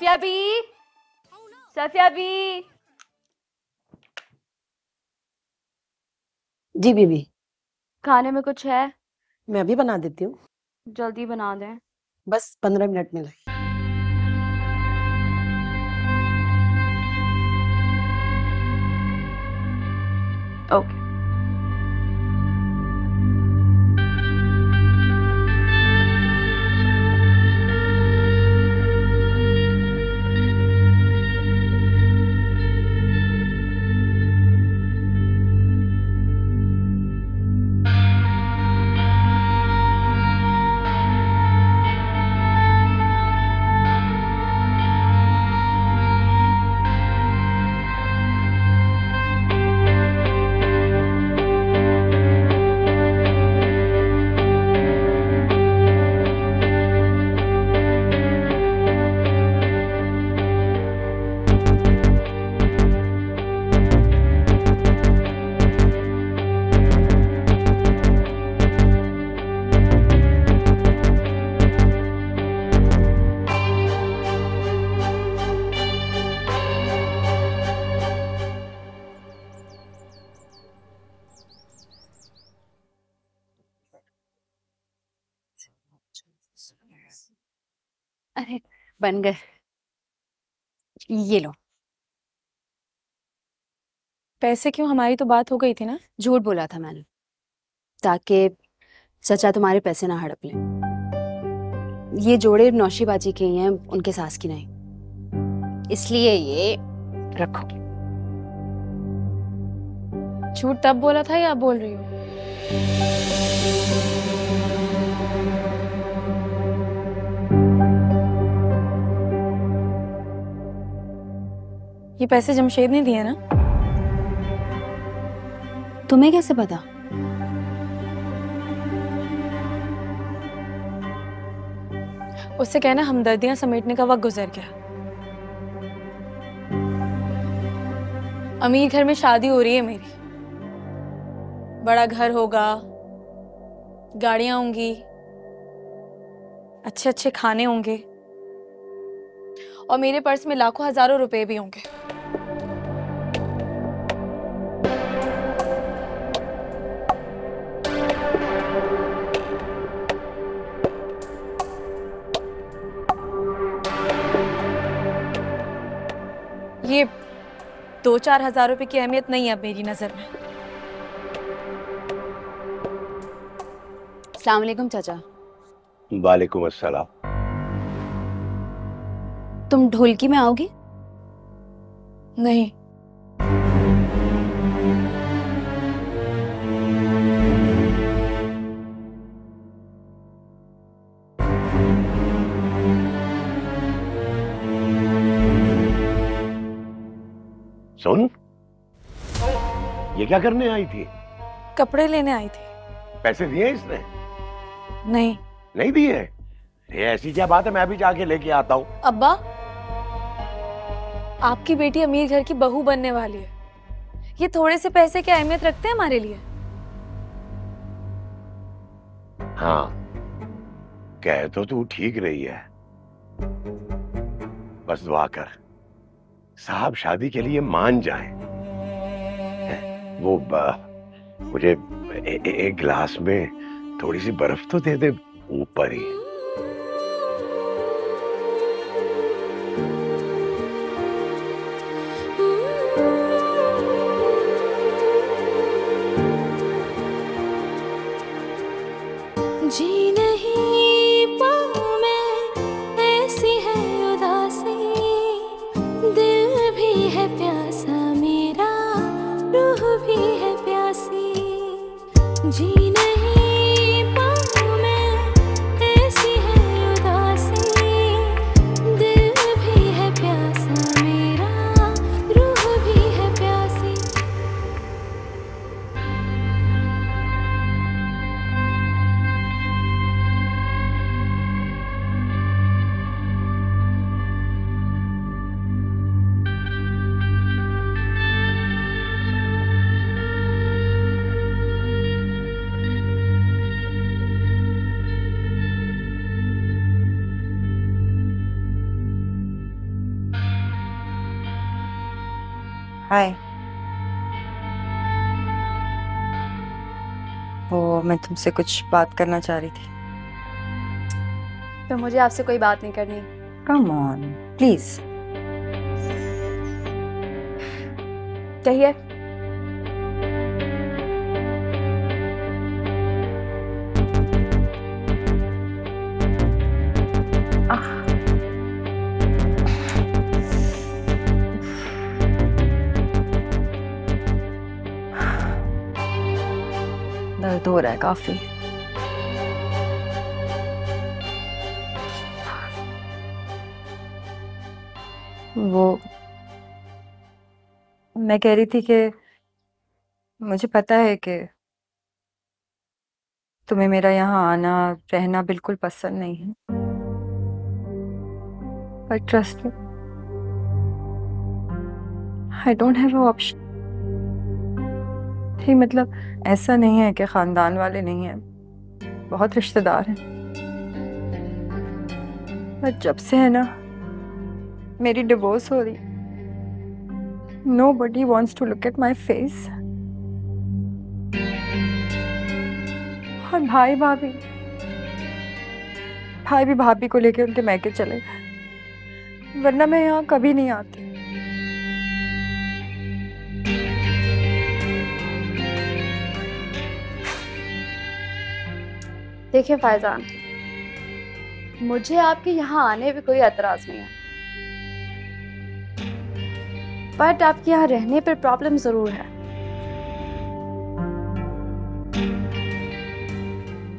सफिया बी सफिया बी जी बीबी। खाने में कुछ है? मैं अभी बना देती हूँ। जल्दी बना दें। बस पंद्रह मिनट में लाई ओके। अरे बन गए। ये लो। पैसे क्यों? हमारी तो बात हो गई थी ना। झूठ बोला था मैंने ताकि सचा तुम्हारे पैसे ना हड़प ले। ये जोड़े नौशीबाजी के ही हैं उनके सास की नहीं। इसलिए ये रखो। झूठ तब बोला था या बोल रही हो? ये पैसे जमशेद ने दिए ना? तुम्हें कैसे पता? उससे कहना हमदर्दियाँ समेटने का वक्त गुजर गया। अमीर घर में शादी हो रही है मेरी। बड़ा घर होगा गाड़ियाँ होंगी अच्छे अच्छे खाने होंगे और मेरे पर्स में लाखों हज़ारों रुपए भी होंगे। दो चार हज़ार रुपए की अहमियत नहीं है अब मेरी नज़र में। सलामकुम वालेकुम चाचा। वालेकुम अस्सलाम। तुम ढोलकी में आओगी? नहीं। सुन। ये क्या करने आई थी? कपड़े लेने आई थी। पैसे दिए इसने? नहीं। नहीं दिए? ये ऐसी क्या बात है मैं भी जाके लेके आता हूँ। अब्बा आपकी बेटी अमीर घर की बहू बनने वाली है। ये थोड़े से पैसे की अहमियत रखते हैं हमारे लिए। हाँ कह तो तू ठीक रही है। बस दुआ कर। साहब शादी के लिए मान जाए। वो मुझे एक गिलास में थोड़ी सी बर्फ़ तो दे दे, ऊपर ही। हाय वो मैं तुमसे कुछ बात करना चाह रही थी। तो मुझे आपसे कोई बात नहीं करनी। कम ऑन प्लीज़ कहिए। रहा है काफ़ी वो, मैं कह रही थी कि मुझे पता है कि तुम्हें मेरा यहाँ आना, रहना बिल्कुल पसंद नहीं है। पर trust me I don't have option ही मतलब ऐसा नहीं है कि खानदान वाले नहीं हैं। बहुत रिश्तेदार हैं। पर जब से है ना, मेरी डिवोर्स हो रही nobody wants to look at my face और भाई भाभी, भाई भी भाभी को लेके उनके मैके चले गए। वरना मैं यहाँ कभी नहीं आती। देखिए फायजान मुझे आपके यहाँ आने पे कोई एतराज़ नहीं है। बट आपके यहाँ रहने पर प्रॉब्लम ज़रूर है।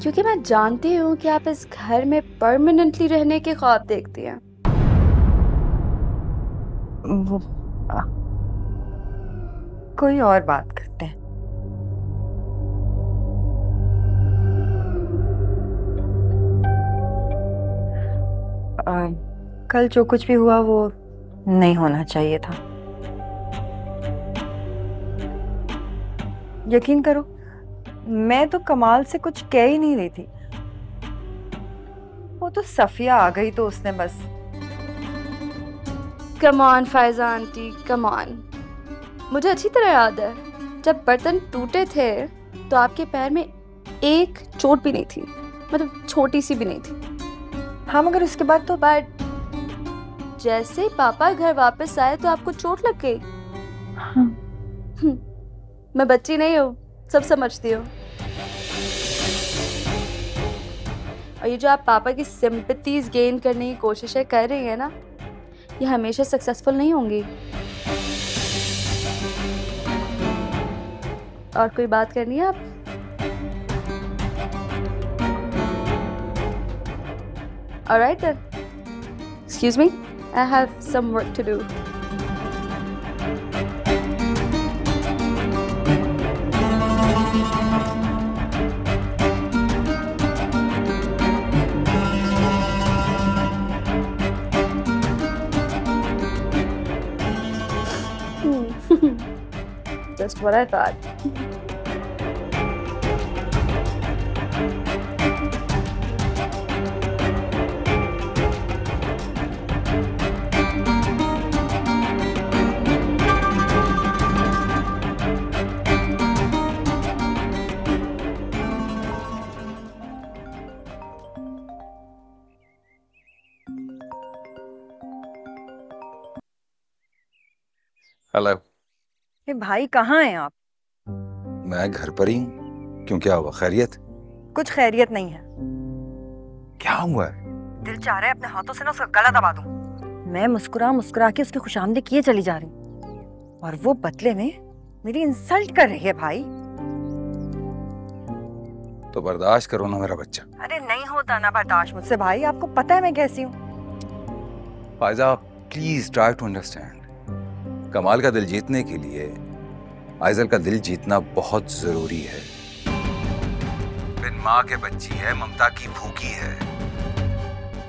क्योंकि मैं जानती हूँ कि आप इस घर में परमानेंटली रहने के ख्वाब देखती हैं। वो आ, कोई और बात करते हैं। आ, कल जो कुछ भी हुआ वो नहीं होना चाहिए था। यकीन करो मैं तो कमाल से कुछ कह ही नहीं रही थी। वो तो सफिया आ गई तो उसने बस। कमान फायजा आंटी कमान मुझे अच्छी तरह याद है जब बर्तन टूटे थे तो आपके पैर में एक चोट भी नहीं थी मतलब छोटी सी भी नहीं थी। हाँ मगर उसके बाद तो बट जैसे ही पापा घर वापस आए तो आपको चोट लग गई? हाँ। हम्म, मैं बच्ची नहीं हूँ सब समझती हूँ। और ये जो आप पापा की सिंपथीज गेन करने की कोशिशें कर रही हैं ना ये हमेशा सक्सेसफुल नहीं होंगी। और कोई बात करनी है आप? Alright then. Excuse me, I have some work to do. Hmm. Just what I thought. Hello ये भाई कहाँ हैं आप? मैं घर पर ही क्यों क्या हुआ? खैरियत? कुछ खैरियत नहीं है। क्या हुआ? है दिल चाह रहा है अपने हाथों से ना उसका गला दबा दूँ। मैं मुस्कुरा मुस्कुरा के उसकी खुशामदी किए चली जा रही हूँ। और वो बदले में मेरी इंसल्ट कर रही है भाई। तो बर्दाश्त करो ना मेरा बच्चा। अरे नहीं होता ना बर्दाश्त मुझसे भाई आपको पता है मैं कैसी हूँ। प्लीज़ ट्राई टू अंडरस्टैंड कमाल का दिल जीतने के लिए आइजल का दिल जीतना बहुत ज़रूरी है। बिन माँ के बच्ची है, ममता की भूखी है।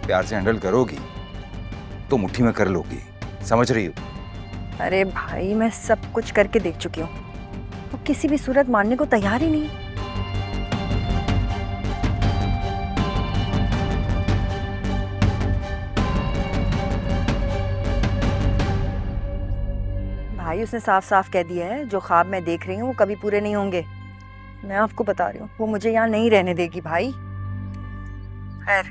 प्यार से हैंडल करोगी तो मुट्ठी में कर लोगी। समझ रही हो? अरे भाई, मैं सब कुछ करके देख चुकी हूँ। वो किसी भी सूरत मानने को तैयार ही नहीं भाई उसने साफ़ साफ़ कह दिया है जो ख्वाब मैं देख रही हूँ वो कभी पूरे नहीं होंगे। मैं आपको बता रही हूँ वो मुझे यहाँ नहीं रहने देगी भाई। खैर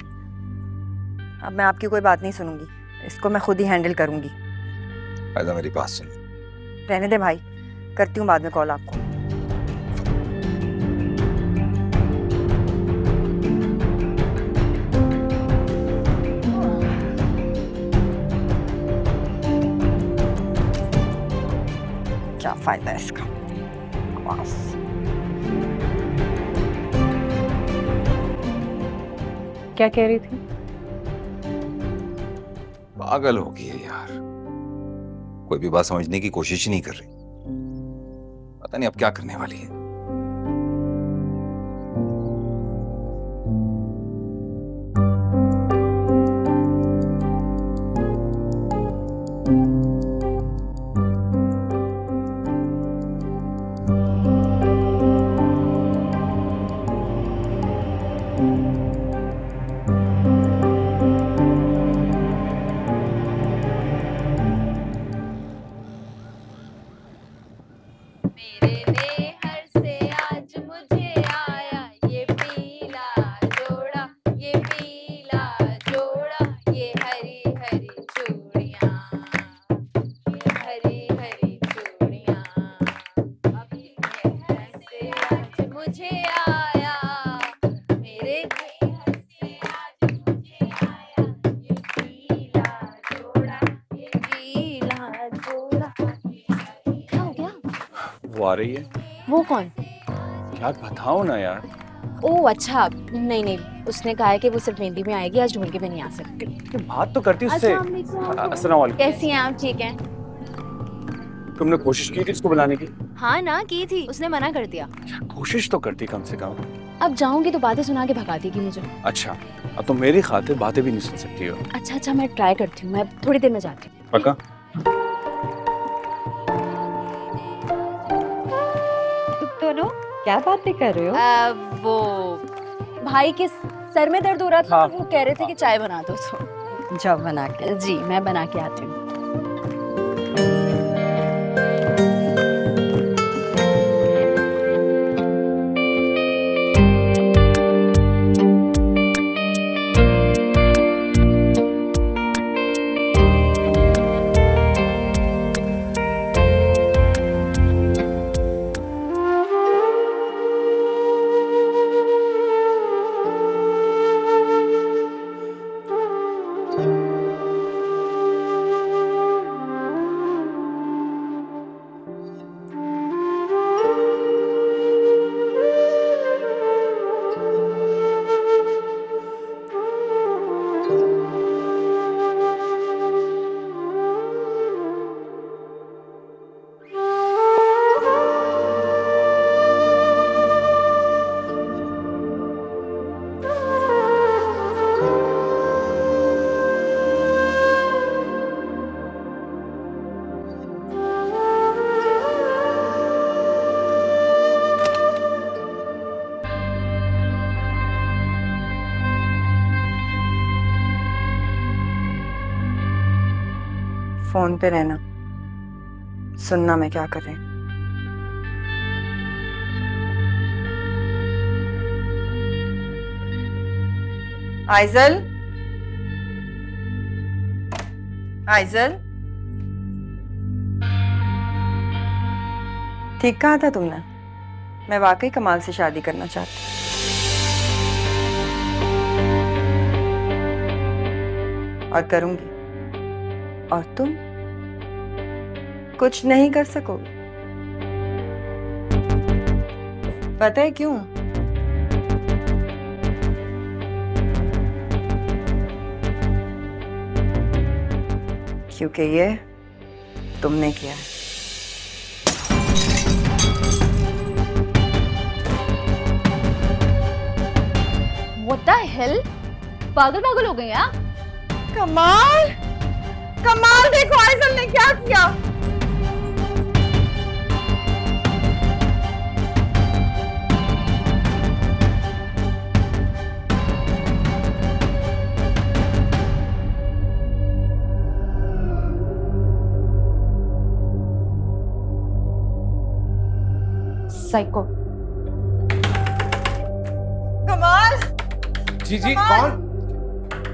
अब मैं आपकी कोई बात नहीं सुनूँगी। इसको मैं खुद ही हैंडल करूँगी। मेरी बात सुन। रहने दे भाई करती हूँ बाद में कॉल आपको। फ़ायदा है इसका। क्या कह रही थी? पागल हो गई है यार। कोई भी बात समझने की कोशिश ही नहीं कर रही। पता नहीं अब क्या करने वाली है। मेरे रही है? वो कौन? यार बताओ ना यार। ओ अच्छा। नहीं नहीं। उसने कहा है कि वो सिर्फ़ मेहंदी में आएगी आज ढूंढ के में नहीं आ सकती। कि बात तो करती उससे। अस्सलाम वालेकुम। कैसी हैं आप? ठीक हैं? तुमने कोशिश की थी इसको बुलाने की? हाँ ना की थी। उसने मना कर दिया। कोशिश तो करती कम से कम। अब जाऊँगी तो बातें सुना के भगा देगी मुझे। अच्छा अब तुम मेरी खातिर बातें भी नहीं सुन सकती हो। अच्छा अच्छा मैं ट्राई करती हूँ। मैं थोड़ी देर में जाती हूँ। पक्का? क्या बातें कर रहे हो? आ, वो भाई के सर में दर्द हो रहा था हाँ। तो वो कह रहे थे कि चाय बना दो तो। जाओ बना के। जी मैं बना के आती हूँ। फ़ोन पे रहना? सुनना मैं क्या कर रही हूँ। आइजल? आइजल? ठीक कहा था तुमने? मैं वाकई कमाल से शादी करना चाहती। और करूँगी। और तुम? कुछ नहीं कर सकोगे पता है क्यों? क्योंकि ये तुमने किया है। What the hell? पागल पागल हो गए हैं आप? कमाल! कमाल देखो आइजल ने क्या किया? साइको कमाल जी जी कौन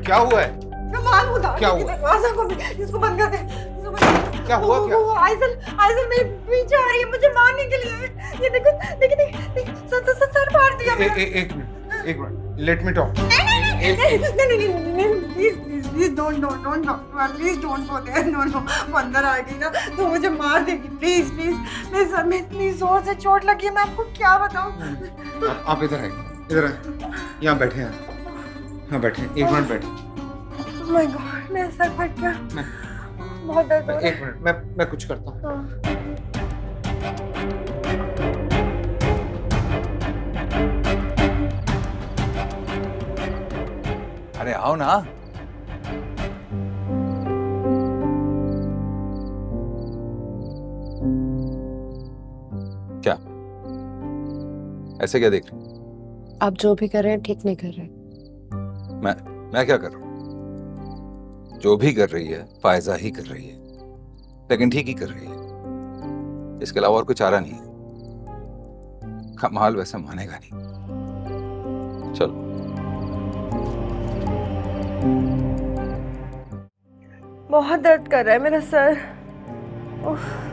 क्या हुआ है कमाल उठा क्या हुआ? दरवाज़ा को इसको बंद कर दे इसको बंद कर दे। क्या हुआ, क्या? वो आइजल आइजल मेरे पीछे आ रही है मुझे मारने के लिए ये देखो देखो देखो सर सर सर सर मार दिया एक मिनट एक मिनट लेट मी टॉक नहीं नहीं नहीं नहीं नहीं please don't don't don't doctor please don't go there no no वो अंदर आ गई ना तो मुझे मार देगी. प्लीज़ प्लीज़ मेरे सर में इतनी ज़ोर से चोट लगी है मैं आपको क्या बताऊँ? आप, आप इधर आइए इधर आइए. यहाँ बैठे हैं हाँ बैठे हैं। एक मिनट बैठे माय गॉड मेरा सर फट गया. बहुत दर्द हो रहा है. एक मिनट मैं मैं कुछ करता हूँ. हाँ। अरे आओ ना. ऐसे क्या देख रही आप जो भी कर रहे हैं ठीक नहीं कर रहे। मैं मैं क्या कर रहा हूँ? जो भी कर रही है फायजा ही कर रही है। लेकिन ठीक ही कर रही है। इसके अलावा और कोई चारा नहीं है। कमाल वैसे मानेगा नहीं। चलो। बहुत दर्द कर रहा है मेरा सर। उफ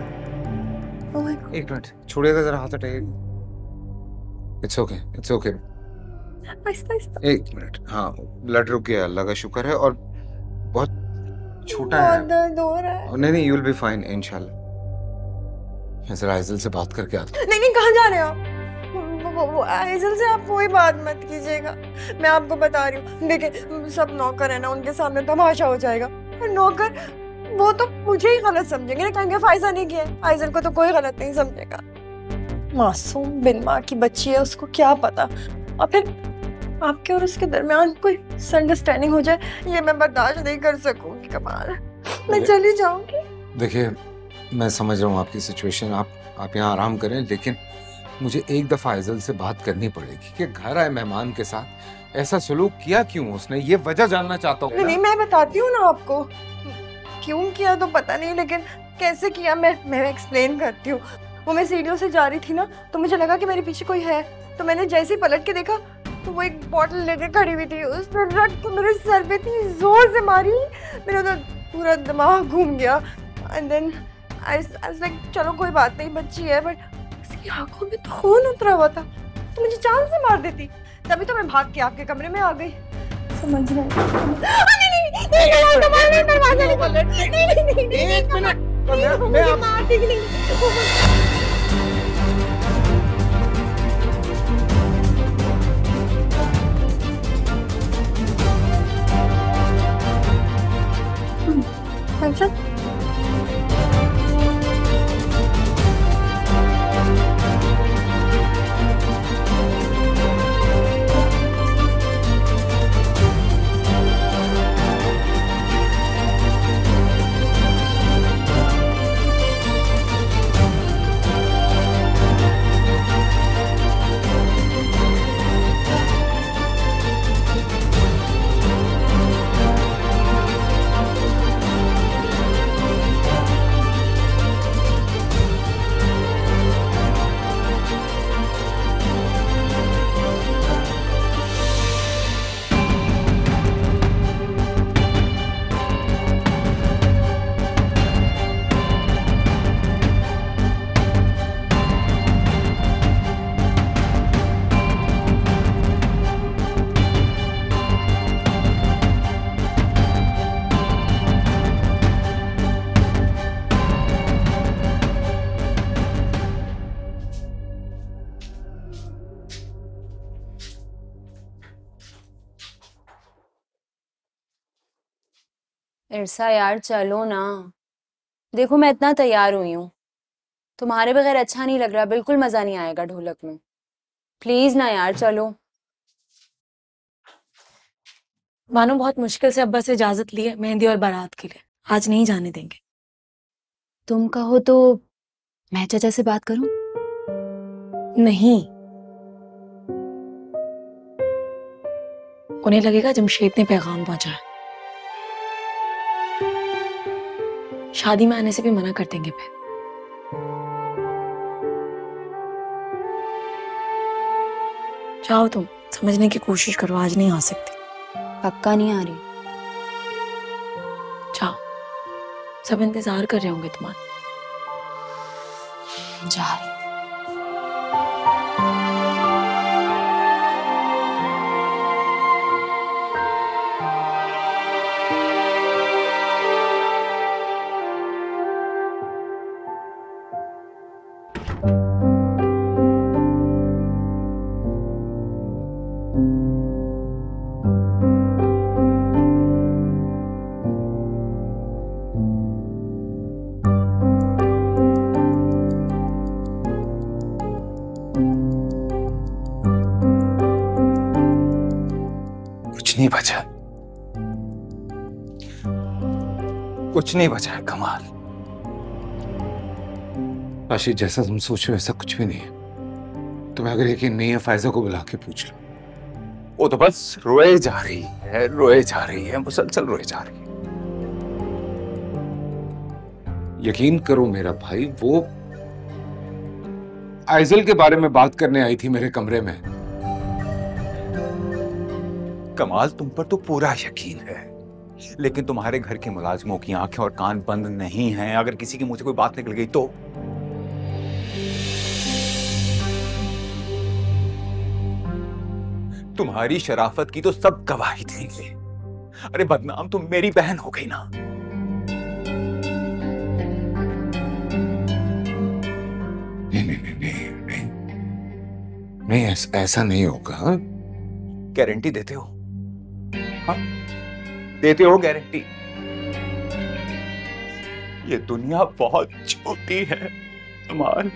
Oh. एक मिनट छोड़िएगा जरा हाथ हटाइए। इट्स ओके इट्स ओके एक मिनट हाँ ब्लड रुक गया अल्लाह का शुक्र है और बहुत छोटा है। दर्द हो रहा है। नहीं नहीं यू विल बी फाइन इंशाल्लाह मैं जरा आइजल से बात करके आता हूँ। नहीं नहीं कहाँ जा रहे हो? आइजल से आप कोई बात मत कीजिएगा। मैं आपको बता रही हूँ। देखिए सब नौकर है ना उनके सामने तमाशा हो जाएगा। और नौकर वो तो मुझे ही गलत समझेंगे। ना कहेंगे फायजा नहीं किया आइजल को तो कोई गलत नहीं समझेगा। मासूम बिन माँ की बच्ची है उसको क्या पता? और फिर आपके और उसके दरमियान कोई अंडरस्टैंडिंग हो जाए ये मैं बर्दाश्त नहीं कर सकूँगी कमाल। मैं चली जाऊँगी। देखिए मैं समझ रहा हूँ आपकी सिचुएशन आप आप यहाँ आराम करें लेकिन मुझे एक दफ़ा आइजल से बात करनी पड़ेगी कि घर आए मेहमान के साथ ऐसा सलूक किया क्यों उसने? ये वजह जानना चाहता हूँ नहीं मैं बताती हूँ ना आपको। क्यों किया तो पता नहीं लेकिन कैसे किया मैं मैं एक्सप्लेन करती हूँ। वो मैं सीढ़ियों से जा रही थी ना तो मुझे लगा कि मेरे पीछे कोई है तो मैंने जैसे ही पलट के देखा तो वो एक बॉटल लेके खड़ी हुई थी उस पर रख के मेरे सर पे इतनी ज़ोर से मारी मेरा तो पूरा दिमाग घूम गया एंड देन आई लाइक चलो कोई बात नहीं बच्ची है बट उसकी आँखों में तो खून उतरा हुआ था तो मुझे जान से मार देती तभी तो मैं भाग के आपके कमरे में आ गई समझ रहे अच्छा इरसा यार चलो ना। देखो मैं इतना तैयार हुई हूँ। तुम्हारे बगैर अच्छा नहीं लग रहा बिल्कुल मज़ा नहीं आएगा ढोलक में। प्लीज़ ना यार चलो। मानो बहुत मुश्किल से अब्बा से इजाज़त ली है मेहंदी और बारात के लिए। आज नहीं जाने देंगे। तुम कहो तो मैं चाचा से बात करूँ? नहीं। उन्हें लगेगा जमशेद ने पैगाम पहुँचाया शादी में आने से भी मना कर देंगे फिर। जाओ तुम समझने की कोशिश करो आज नहीं आ सकती। पक्का नहीं आ रही। जाओ। सब इंतज़ार कर रहे होंगे तुम्हारे। जा रही। नहीं बचा। कुछ नहीं बचा है, कमाल। आशीष, जैसा तुम सोच रहे हो, ऐसा कुछ भी नहीं है। तुम्हें अगर यकीन नहीं है, फायजा को बुला के पूछ लो। वो तो बस रोए जा रही है, रोए जा रही है, मुसलसल रोए जा रही है। यकीन करो मेरा भाई, वो आइजल के बारे में बात करने आई थी मेरे कमरे में। कमाल तुम पर तो पूरा यकीन है। लेकिन तुम्हारे घर के मुलाजमों की आँखें और कान बंद नहीं हैं। अगर किसी की मुझे कोई बात निकल गई तो? तुम्हारी शराफत की तो सब गवाही देंगे अरे बदनाम तुम मेरी बहन हो गई ना। नहीं नहीं नहीं नहीं नहीं, नहीं ऐसा, ऐसा नहीं होगा? गारंटी देते हो? हाँ। देते हो गारंटी ये दुनिया बहुत छोटी है, कमाल।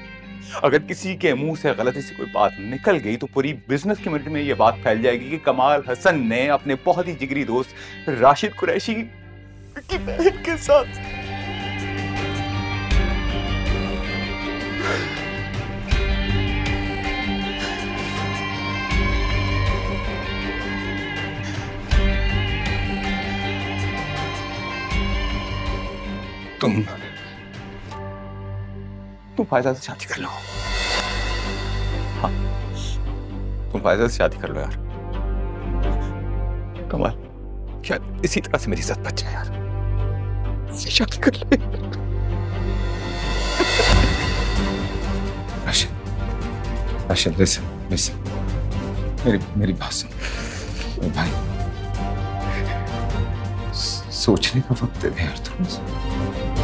अगर किसी के मुँह से गलती से कोई बात निकल गई तो पूरी बिज़नेस कम्युनिटी में ये बात फैल जाएगी कि कमाल हसन ने अपने बहुत ही जिगरी दोस्त राशिद कुरैशी की बहन के साथ तुम। तुम फ़ायदा से शादी कर लो। हाँ। तुम फ़ायदा से शादी कर लो यार। कमाल। क्या इसी तरह से मेरी इज़्ज़त बच जाए यार। शादी कर ले। राशिद। राशिद लिसन लिसन मेरी मेरी बात सुन। भाई। सोचने का वक्त दे दे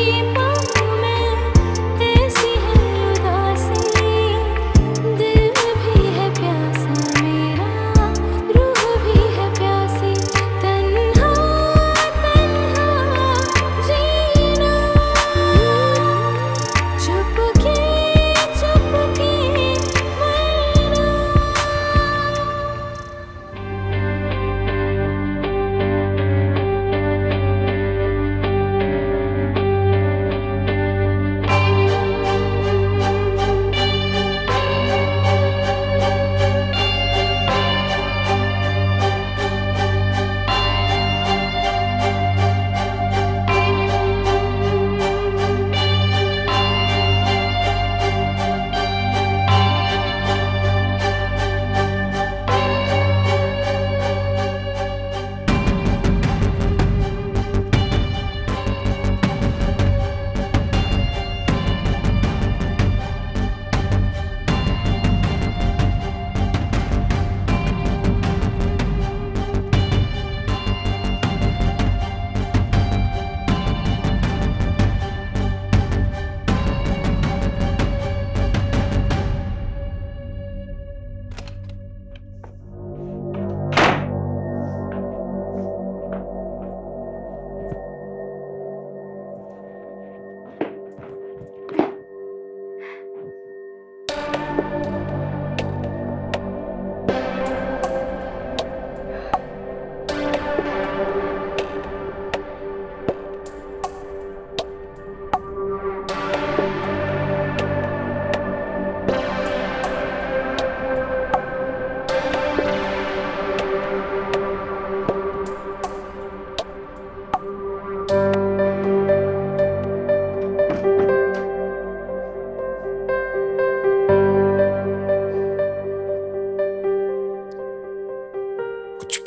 people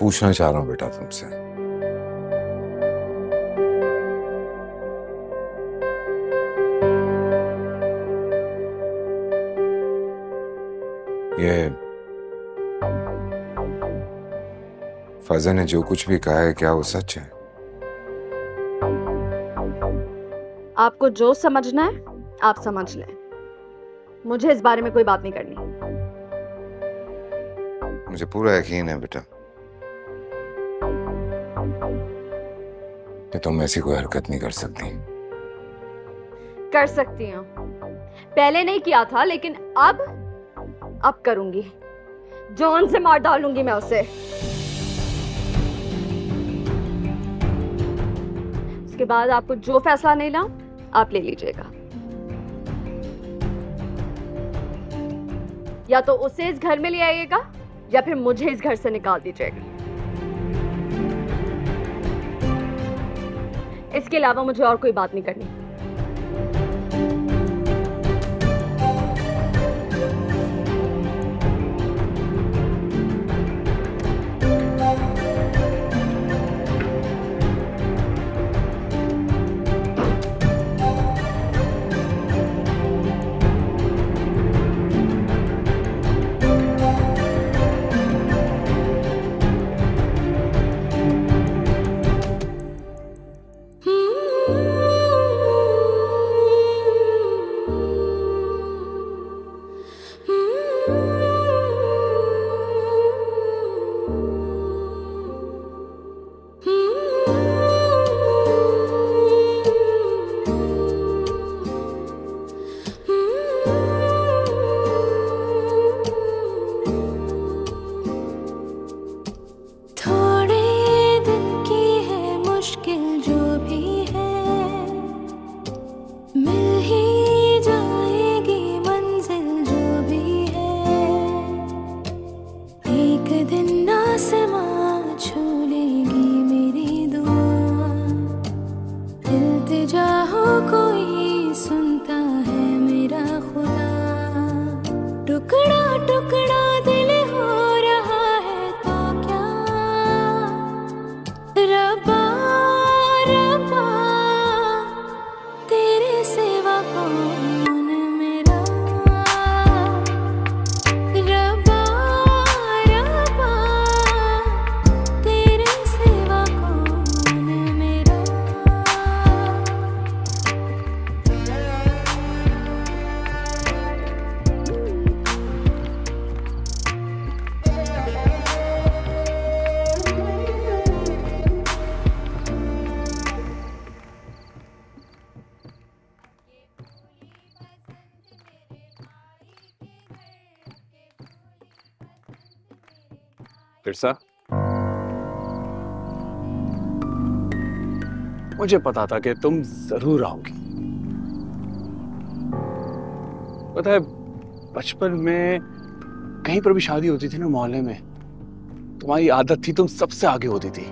पूछना चाह रहा हूँ बेटा तुमसे। ये फजल ने जो कुछ भी कहा है क्या वो सच है? आपको जो समझना है आप समझ लें। मुझे इस बारे में कोई बात नहीं करनी। मुझे पूरा यकीन है बेटा। तुम ऐसी कोई हरकत नहीं कर सकती। कर सकती हूँ। पहले नहीं किया था, लेकिन अब अब करूँगी। जॉन से मार डालूँगी मैं उसे। उसके बाद आपको जो फैसला नहीं ला आप ले लीजिएगा। या तो उसे इस घर में ले आइएगा, या फिर मुझे इस घर से निकाल दीजिएगा। इसके अलावा मुझे और कोई बात नहीं करनी। तिरसा मुझे पता था कि तुम ज़रूर आओगी। पता है, बचपन में कहीं पर भी शादी होती थी ना मोहल्ले में, तुम्हारी आदत थी, तुम सबसे आगे होती थी।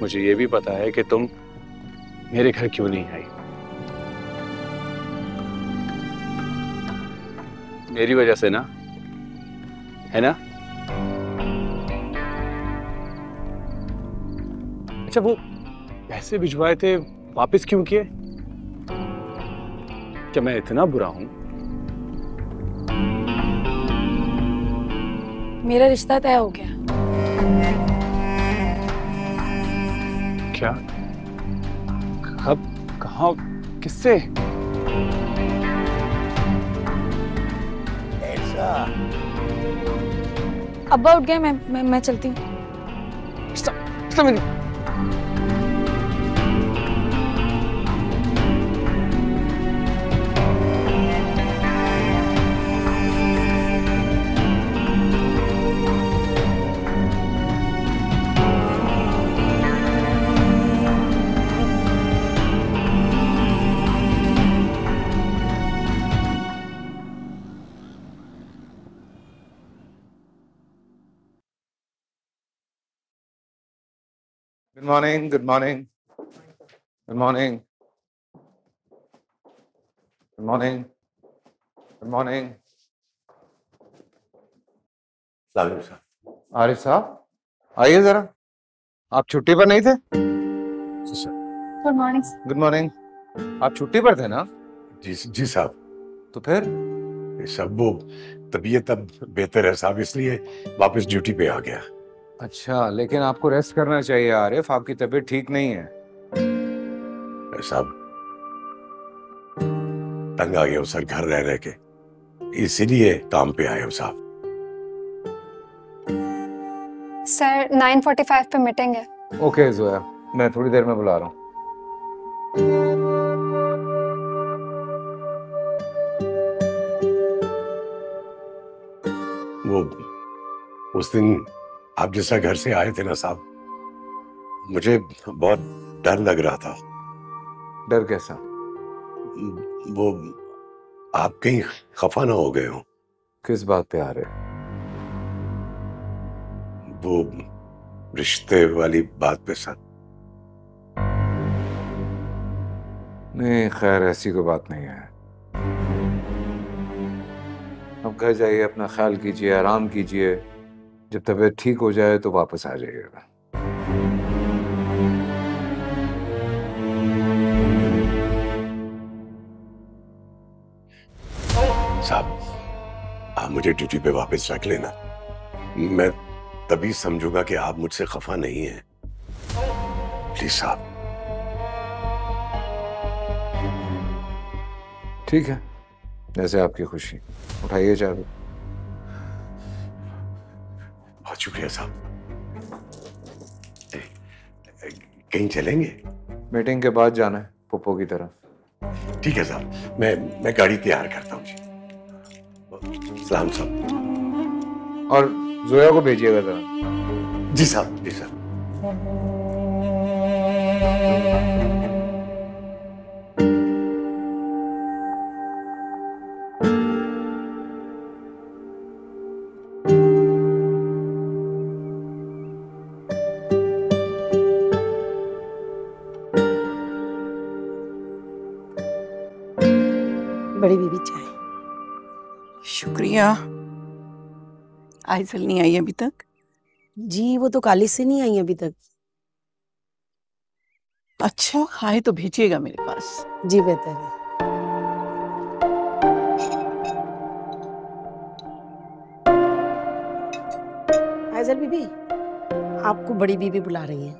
मुझे ये भी पता है कि तुम मेरे घर क्यों नहीं आई? मेरी वजह से ना है ना? अच्छा वो पैसे भिजवाए थे वापस क्यों किए? क्या मैं इतना बुरा हूँ? मेरा रिश्ता तय हो गया। क्या? कब कहा किससे? अब्बा उठ गए मैं मैं, मैं चलती हूँ। Morning, good morning. Good morning. Good morning. Good morning. Arif साहब आइए जरा। आप छुट्टी पर नहीं थे? गुड मॉर्निंग गुड मॉर्निंग आप छुट्टी पर थे ना? जी जी साहब। तो फिर? सब वो तबीयत अब बेहतर है साहब इसलिए वापस ड्यूटी पे आ गया। अच्छा लेकिन आपको रेस्ट करना चाहिए आरिफ आपकी तबीयत ठीक नहीं है। साहब तंग आ गया सर घर रह रह के। इसीलिए काम पे आए हो साहब। सर 9:45 पे मीटिंग है। ओके जोया मैं थोड़ी देर में बुला रहा हूँ। वो उस दिन आप जैसा घर से आए थे ना साहब मुझे बहुत डर लग रहा था। डर कैसा? वो आप कहीं खफा ना हो गए हो। किस बात पे आ रहे वो रिश्ते वाली बात पे सर। नहीं खैर ऐसी कोई बात नहीं है। अब घर जाइए अपना ख्याल कीजिए आराम कीजिए। जब तबीयत ठीक हो जाए तो वापस आ जाइएगा। साहब आप मुझे ड्यूटी पे वापस रख लेना। मैं तभी समझूँगा कि आप मुझसे खफा नहीं हैं। प्लीज़ साहब। ठीक है जैसे आपकी खुशी। उठाइए चाबी। शुक्रिया साहब। कहीं चलेंगे? मीटिंग के बाद जाना है पुप्पो की तरफ़। ठीक है साहब मैं मैं गाड़ी तैयार करता हूँ जी। सलाम साहब। और जोया को भेजिएगा जरा। जी साहब जी साहब। बड़ी बीबी चाय। शुक्रिया। आइजल नहीं आई अभी तक? जी वो तो कॉलेज से नहीं आई अभी तक। अच्छा आए तो भेजिएगा मेरे पास। जी बेहतर है। आइजल बीबी आपको बड़ी बीबी बुला रही है।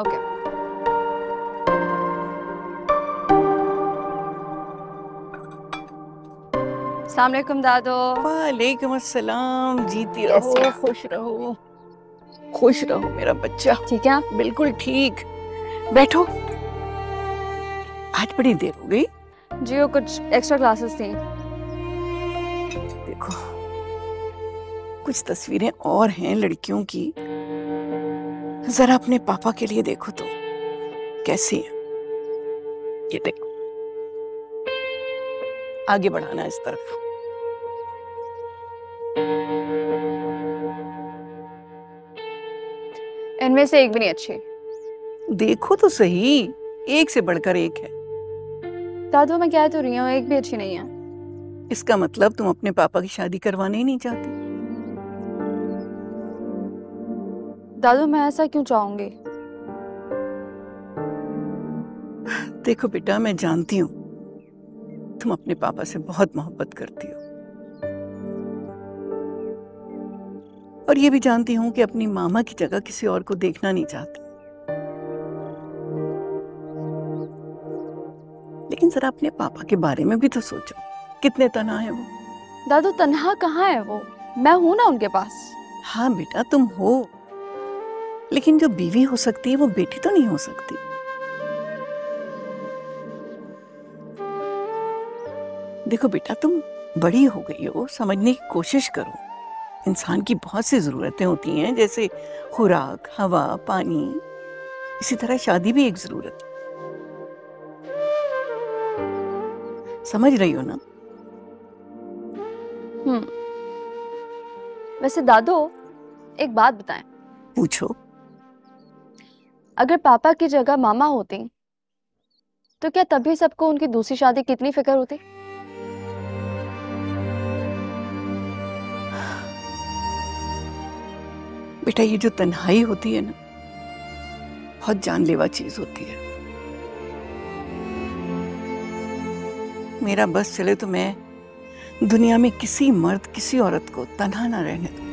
ओके। अस्सलाम वालेकुम दादो। वालेकुम अस्सलाम जीती रहो? खुश रहो। खुश रहो मेरा बच्चा। ठीक है? बिल्कुल ठीक। बैठो। आज बड़ी देर हो गई। जी वो कुछ एक्स्ट्रा क्लासेस थी। देखो कुछ तस्वीरें और हैं लड़कियों की। जरा अपने पापा के लिए देखो तो कैसी है? ये देखो। आगे बढ़ाना इस तरफ़। इनमें से एक भी नहीं अच्छी। देखो तो सही एक से बढ़कर एक है। दादू मैं कह तो रही हूँ एक भी अच्छी नहीं है। इसका मतलब तुम अपने पापा की शादी करवाना ही नहीं चाहती। दादू मैं ऐसा क्यों चाहूँगी? देखो बेटा मैं जानती हूँ। तुम अपने पापा से बहुत मोहब्बत करती हो। और ये भी जानती हूँ कि अपनी मामा की जगह किसी और को देखना नहीं चाहती। लेकिन जरा अपने पापा के बारे में भी तो सोचो। कितने तना है वो। दादू तन्हा कहाँ है वो? मैं हूँ ना उनके पास। हाँ बेटा तुम हो। लेकिन जो बीवी हो सकती है वो बेटी तो नहीं हो सकती। देखो बेटा तुम बड़ी हो गई हो समझने की कोशिश करो। इंसान की बहुत सी जरूरतें होती हैं जैसे खुराक हवा पानी। इसी तरह शादी भी एक ज़रूरत है। समझ रही हो ना? हम्म। वैसे दादो एक बात बताएँ। पूछो। अगर पापा की जगह मामा होती तो क्या तभी सबको उनकी दूसरी शादी कितनी फ़िक्र होती? बेटा, ये जो तन्हाई होती है ना, बहुत जानलेवा चीज़ होती है। मेरा बस चले तो मैं दुनिया में किसी मर्द, किसी औरत को तन्हा ना रहने दूँ।